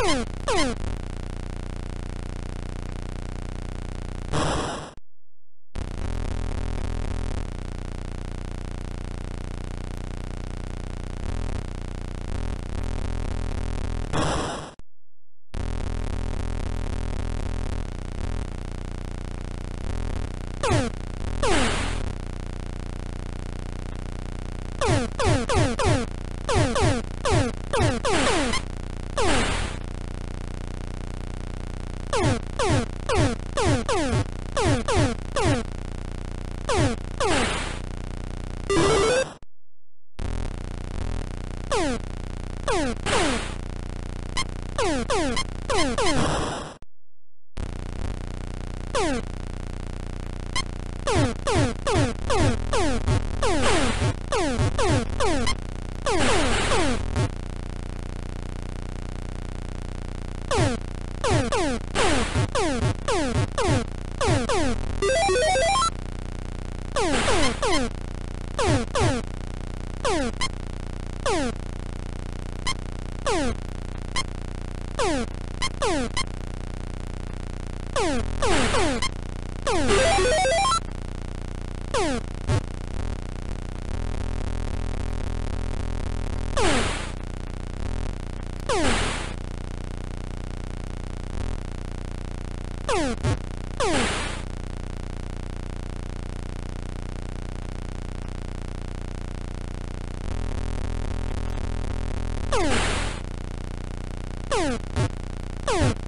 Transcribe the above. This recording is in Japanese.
Oh, oh. Oh! Oh! Oh!